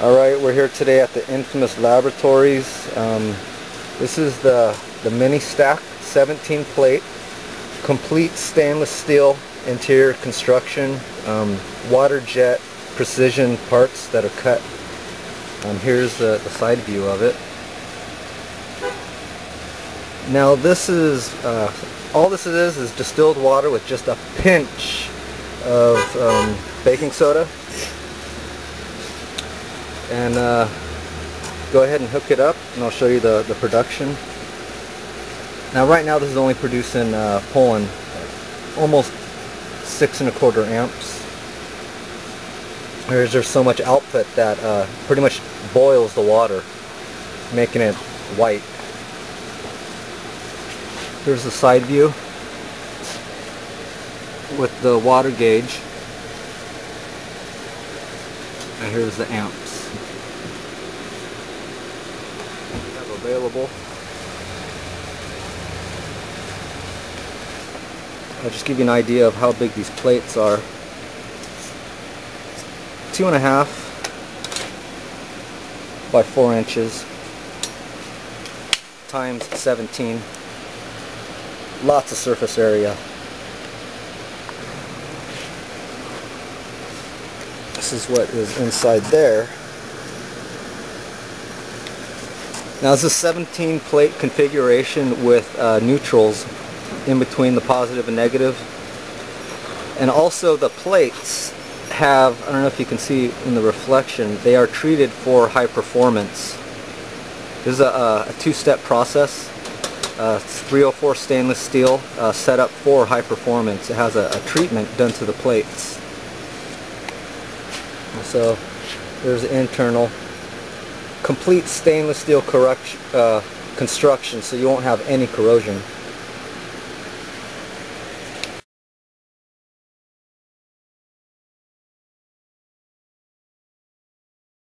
Alright, we're here today at the infamous laboratories. Um, this is the, the mini stack 17 plate, complete stainless steel interior construction, um, water jet precision parts that are cut. Um, here's the, the side view of it. Now this is, uh, all this is is distilled water with just a pinch of um, baking soda and uh, go ahead and hook it up and I'll show you the, the production. Now right now this is only producing in uh, Poland, almost six and a quarter amps. There's just so much output that uh, pretty much boils the water, making it white. Here's the side view with the water gauge. And here's the amps. Available. I'll just give you an idea of how big these plates are. Two and a half by four inches times 17. Lots of surface area. This is what is inside there. Now this is a 17 plate configuration with uh, neutrals in between the positive and negative. And also the plates have, I don't know if you can see in the reflection, they are treated for high performance. This is a, a two-step process. Uh, 304 stainless steel uh, set up for high performance. It has a, a treatment done to the plates. So there's the internal complete stainless steel uh, construction so you won't have any corrosion.